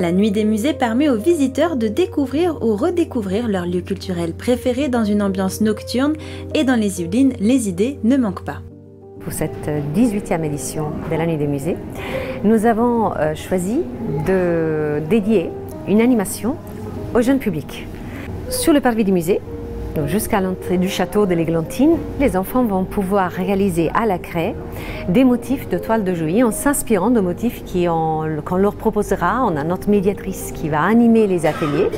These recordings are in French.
La nuit des musées permet aux visiteurs de découvrir ou redécouvrir leurs lieux culturels préférés dans une ambiance nocturne et dans les Yvelines, les idées ne manquent pas. Pour cette 18e édition de la nuit des musées, nous avons euh, choisi de dédier une animation au jeune public. Sur le parvis du musée, jusqu'à l'entrée du château de l'Églantine, les enfants vont pouvoir réaliser à la craie des motifs de toile de juillet en s'inspirant de motifs qu'on leur proposera. On a notre médiatrice qui va animer les ateliers.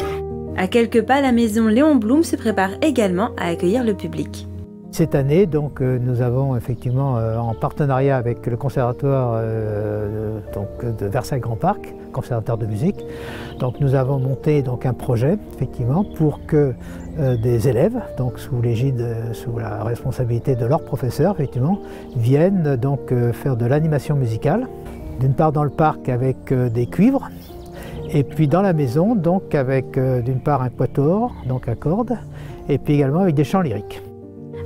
À quelques pas, la maison Léon Blum se prépare également à accueillir le public. Cette année, donc, euh, nous avons effectivement, euh, en partenariat avec le conservatoire euh, de Versailles Grand Parc, conservateur de musique, donc nous avons monté donc un projet effectivement pour que des élèves, donc sous l'égide, sous la responsabilité de leur professeur, effectivement, viennent donc faire de l'animation musicale. D'une part dans le parc avec des cuivres, et puis dans la maison, donc avec d'une part un quatuor, donc à cordes, et puis également avec des chants lyriques.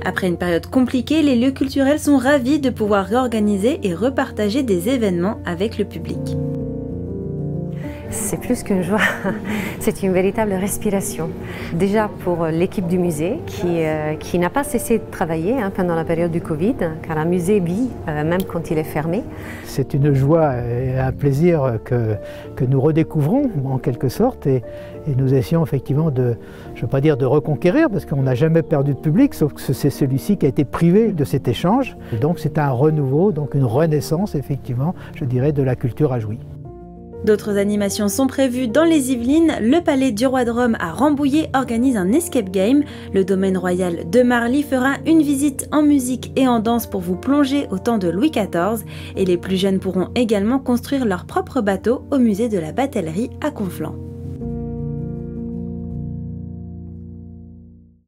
Après une période compliquée, les lieux culturels sont ravis de pouvoir réorganiser et repartager des événements avec le public. C'est plus qu'une joie, c'est une véritable respiration. Déjà pour l'équipe du musée qui, euh, n'a pas cessé de travailler hein, pendant la période du Covid, car un musée vit euh, même quand il est fermé. C'est une joie et un plaisir que, nous redécouvrons en quelque sorte et, nous essayons effectivement de, je ne veux pas dire de reconquérir parce qu'on n'a jamais perdu de public, sauf que c'est celui-ci qui a été privé de cet échange. Donc c'est un renouveau, donc une renaissance effectivement, je dirais, de la culture à jouer. D'autres animations sont prévues dans les Yvelines. Le Palais du Roi de Rome à Rambouillet organise un escape game. Le domaine royal de Marly fera une visite en musique et en danse pour vous plonger au temps de Louis XIV. Et les plus jeunes pourront également construire leur propre bateau au musée de la Batellerie à Conflans.